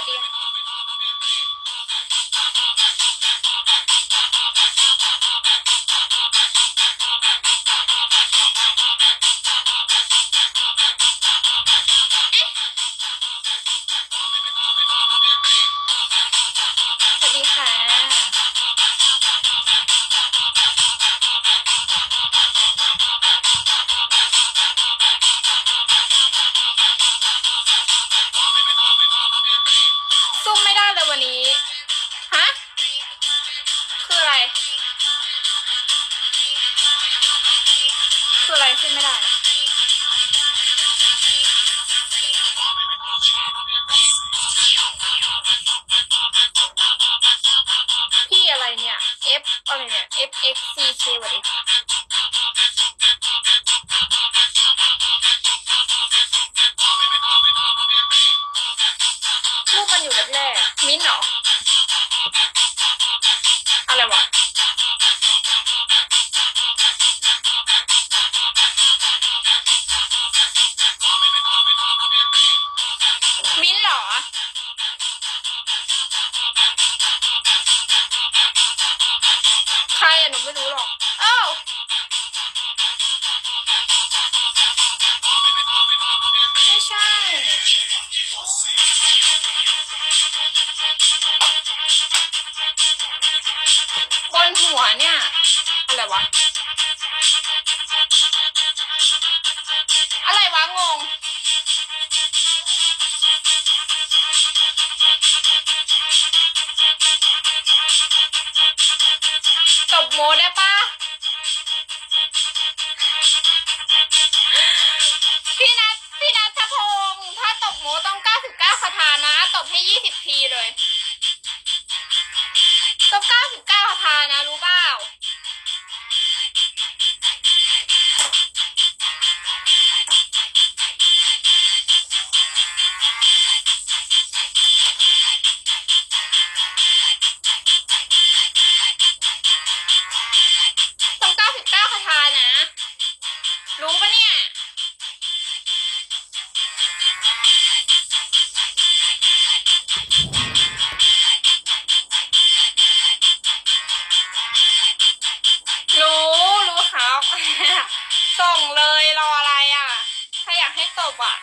วัสดีค่ะสวัสดีค่ะ คืออะไรขึ้นไม่ได้ พี่อะไรเนี่ย F อะไรเนี่ย F X C K วันนี้รูปมันอยู่แรกๆมิ้นเหรอ อะไรวะมิ้นเหรอ ใครอะหนูไม่รู้หรอกเอ้าไม่ใช่ บนหัวเนี่ย อะไรวะ อะไรวะ งง ตบโมได้ปะพี่นัทพี่นัทพงศ์ถ้าตบโมต้อง 99คาถานะ ตบให้ 20 ทีเลย งเลยรออะไรอะ ถ้าอยากให้จบอะ